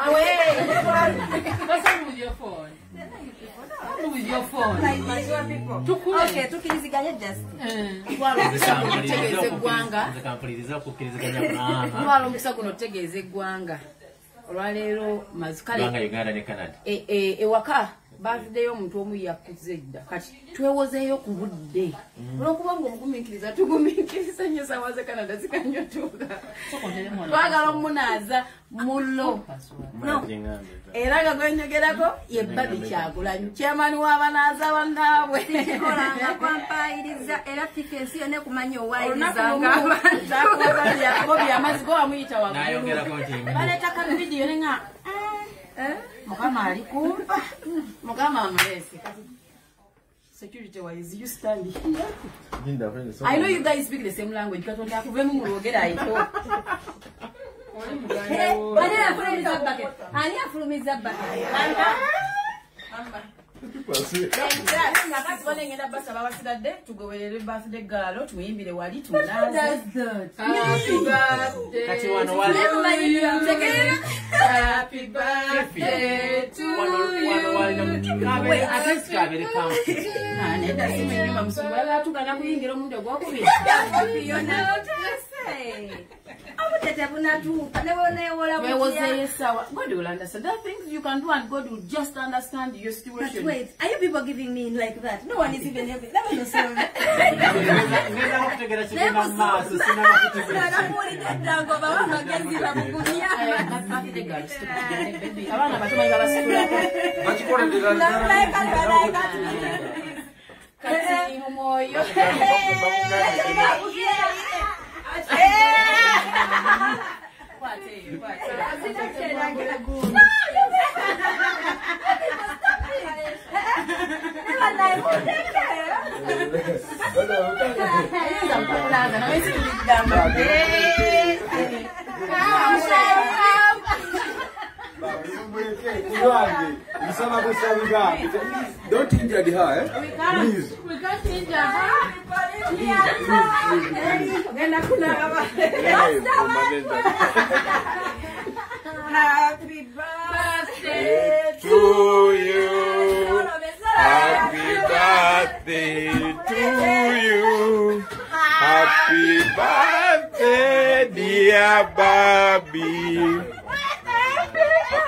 Yeah, my way. What's wrong with your phone? What's wrong with your phone? Like my sure people. Tukule. Okay, tukiriziganye just. Eh. Twala omukisa guno otegeeza eggwanga. nzikampuliriza okukkiriziganya kunaana Twala omukisa guno otegeeza eggwanga. Olwaleero mazikale kubanga uganda ne canada E- e- ewaka baatuddeyo omuntu omu yakuze dda. Kati twewozeeyo ku budde. Olwokuba nga omugumiikiriza tugumiikiriza nyo saawa ze canada zikanyo tuula twagala omunaaza mulo era nga gwenyogerako ye babi kyagulanyi kyemani wabanaaza bannaabwe. Kwampayiriza. Era fika ensi yona ekumanya owayirizangaabo byamazzi gowamuyita waggulu. Baleeta kavidiyo nenga ah, eh? Mukama ali kumpa mukama amulese security wise you stand here. I know you guys speak the same language katonda akuvemu mulwogere ayito Ani afulumiza bucket? Ani afulumiza bucket? nakati banengenda basaba basigadde tugoberere birthday gaalo tumuyimbire wali kati wali Happy birthday to you. Wait, ate sikabe leka. Na nenda simu nyuma msubala tu kana kuyingira omuntu ogwokubira. Fiona, what did I say? Ne boneewola wewozeeyo essaawa god will understand there are things you can do and god will just understand your situation But wait, are you people giving me like that? No one is even helping. That was no sorry. ngeza nokutegera kigenda mu maaso sinaba kutegera abaana bato bali babasitulako kati Guardei, guardei. Assim não queria que eu guarde. Ela dá em você, cara. Não, não, não. Não, não, não. Ayinza mpapulaga nawe sikugamba Don't injure the hair, eh? Please. ogenda kunaba Hey, Commander. Happy birthday To you. Happy birthday to you. Happy birthday, dear Barbie.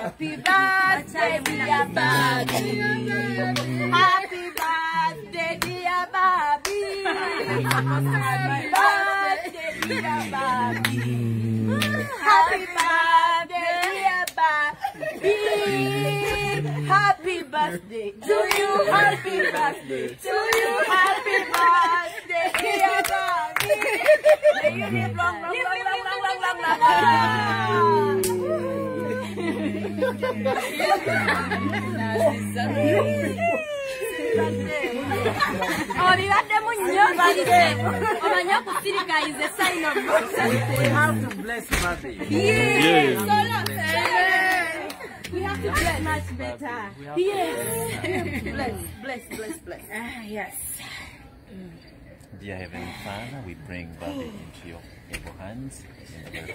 Happy birthday, dear Barbie. Happy birthday, dear Barbie. Happy birthday, dear Barbie. Happy birthday, dear Barbie. Happy birthday to you. Happy birthday to you. Happy birthday, dear Barbie. May you live long, long, long, long, long, long, long, sign of We have to bless Barbie. Yes. We have to bless much better. Yes. bless, bless, bless, bless. Ah, yes Dear Heavenly Father, we bring into your able hands. We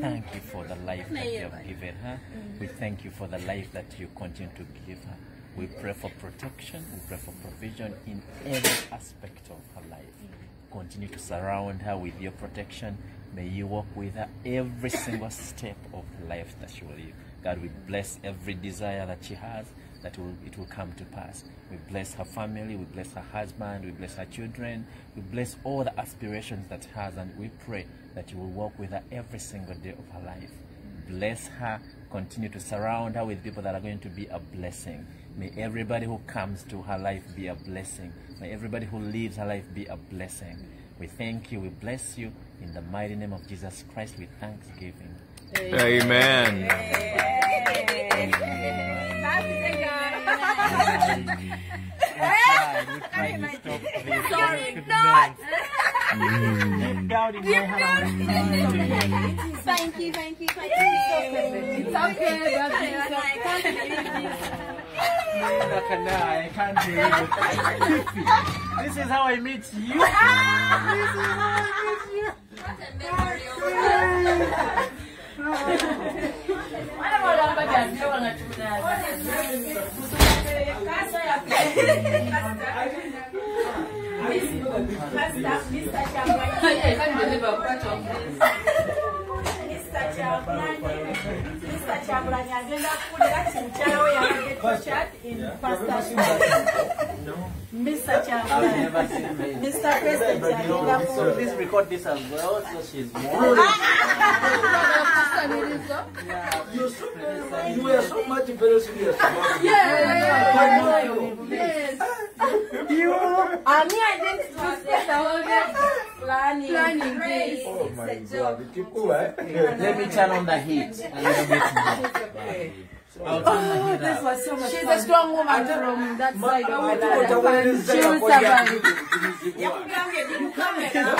thank you for the life that you have given her. We thank you for the life that you continue to give her. We pray for protection, we pray for provision in every aspect of her life. Continue to surround her with your protection. May you walk with her every single step of life that she will live. God, we bless every desire that she has, that will, it will come to pass. We bless her family, we bless her husband, we bless her children, we bless all the aspirations that she has, and we pray that you will walk with her every single day of her life. Bless her, continue to surround her with people that are going to be a blessing. May everybody who comes to her life be a blessing. May everybody who lives her life be a blessing. We thank you, we bless you. In the mighty name of Jesus Christ, with thanksgiving. Amen. Sorry, not. Thank you, thank you, thank you. It's okay, brother. I can't believe it. This is how I meet you. Mr. Kyagulanyi agenda kukulira kimukyala we yalage t-shirt in pastor Mr. Kyagulanyi Mr. President agenda ku Please record this as well so she's more. You were so much very serious about it. Ani identity planning grace Oh my God, Kikuwa, eh? Let me turn on the heat a little bit more. I'll was so much up. She's a strong woman from that side of Watu the land. watawaeleza She will ya kwamba survive.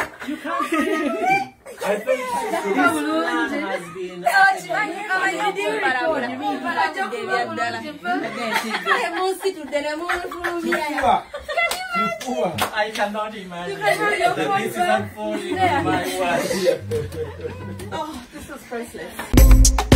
I think she's Plan has been Kikuwa. Kikuwa. I cannot imagine. That this is unfolding in my world. This was priceless.